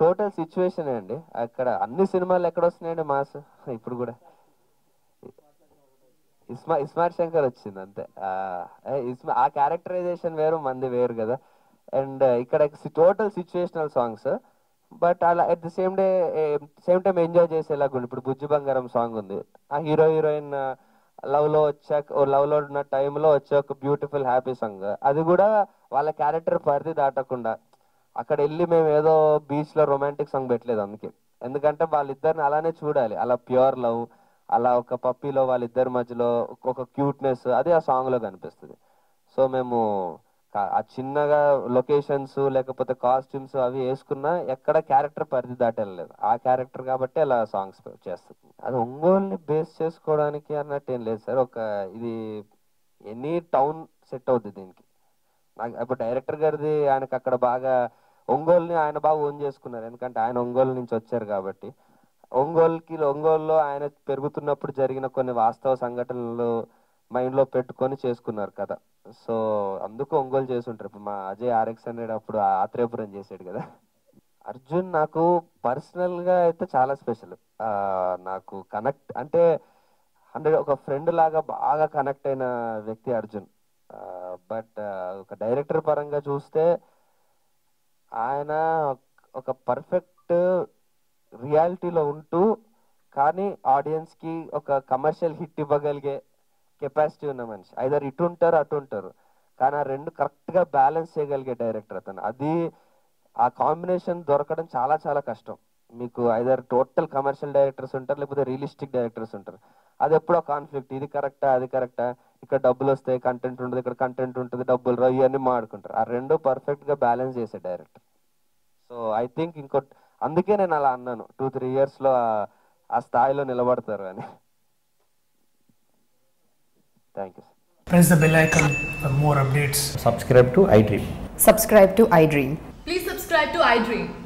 Total situation అండి. అక్కడ అన్ని సినిమాలు ఎక్కడ వస్తున్నాయండి మాస్? ఇప్పుడు కూడా. ఇస్మా ఇస్మార్ట్ శంకర్ వచ్చింది అంతే. ఆ, ఇస్మా ఆ క్యారెక్టరైజేషన్ వేరు మంది వేరు కదా. అండ్ ఇక్కడ టోటల్ సిచ్యువేషనల్ సాంగ్స్ బట్ అలా at the same day same time enjoy చేసేలాగా ఉంది. ఇప్పుడు బుజ్జి బంగారం సాంగ్ ఉంది. ఆ హీరో హీరోయిన్ లవ్లో వచ్చాక లవ్లో ఉన్న టైంలో వచ్చే ఒక బ్యూటిఫుల్ హ్యాపీ సాంగ్ అది కూడా వాళ్ళ క్యారెక్టర్ పరిధి దాటకుండా. అక్కడ వెళ్ళి మేము ఏదో బీచ్లో రొమాంటిక్ సాంగ్ పెట్టలేదు అందుకే. ఎందుకంటే వాళ్ళిద్దరిని అలానే చూడాలి. అలా ప్యూర్ లవ్ అలా ఒక పప్పీలో వాళ్ళిద్దరి మధ్యలో ఒక క్యూట్నెస్ అది ఆ సాంగ్లో కనిపిస్తుంది. సో మేము ఆ చిన్నగా లొకేషన్స్ లేకపోతే కాస్ట్యూమ్స్ అవి వేసుకున్నా ఎక్కడ క్యారెక్టర్ పరిధి దాటలేదు ఆ క్యారెక్టర్ కాబట్టి అలా సాంగ్స్ చేస్తుంది. అది ఒంగోలుని బేస్ చేసుకోవడానికి అన్నట్టు ఏం లేదు సార్. ఒక ఇది ఎనీ టౌన్ సెట్ అవుతుంది దీనికి. నాకు ఇప్పుడు డైరెక్టర్ గారిది ఆయనకు అక్కడ బాగా ఒంగోలుని ఆయన బాగా ఓన్ చేసుకున్నారు. ఎందుకంటే ఆయన ఒంగోలు నుంచి వచ్చారు కాబట్టి. ఒంగోలుకి ఒంగోలులో ఆయన పెరుగుతున్నప్పుడు జరిగిన కొన్ని వాస్తవ సంఘటనలు మైండ్లో పెట్టుకొని చేసుకున్నారు కదా సో అందుకు ఒంగోలు చేసి ఉంటారు ఇప్పుడు మా అజయ్ ఆర్ఎక్స్ హండ్రెడ్ అప్పుడు ఆత్రేయపురం చేసాడు కదా. అర్జున్ నాకు పర్సనల్గా అయితే చాలా స్పెషల్ నాకు కనెక్ట్ అంటే హండ్రెడ్ ఒక ఫ్రెండ్ లాగా బాగా కనెక్ట్ అయిన వ్యక్తి అర్జున్. బట్ ఒక డైరెక్టర్ పరంగా చూస్తే ఆయన ఒక పర్ఫెక్ట్ రియాలిటీలో ఉంటూ కానీ ఆడియన్స్కి ఒక కమర్షియల్ హిట్ ఇవ్వగలిగే కెపాసిటీ ఉన్న మనిషి. ఐదర్ ఇటు ఉంటారు అటు ఉంటారు. కానీ ఆ రెండు కరెక్ట్గా బ్యాలెన్స్ చేయగలిగే డైరెక్టర్ అతను. అది ఆ కాంబినేషన్ దొరకడం చాలా చాలా కష్టం. మీకు ఐదర్ టోటల్ కమర్షియల్ డైరెక్టర్స్ ఉంటారు లేకపోతే రియలిస్టిక్ డైరెక్టర్స్ ఉంటారు. అది ఎప్పుడో కాన్ఫ్లిక్ట్. ఇది కరెక్టా అది కరెక్టా? ఇక్కడ డబ్బులు వస్తాయి కంటెంట్ ఉంటుంది ఇక్కడ కంటెంట్ ఉంటుంది డబ్బులు రా ఇవన్నీ మాడుకుంటారు. ఆ రెండు పర్ఫెక్ట్గా బ్యాలెన్స్ చేసే డైరెక్టర్. సో ఐ థింక్ ఇంకో అందుకే నేను అలా అన్నాను. టూ త్రీ ఇయర్స్లో ఆ స్థాయిలో నిలబడతారు అని. Thank you. Press the bell icon for more updates. Subscribe to iDream. Subscribe to iDream. Please subscribe to iDream.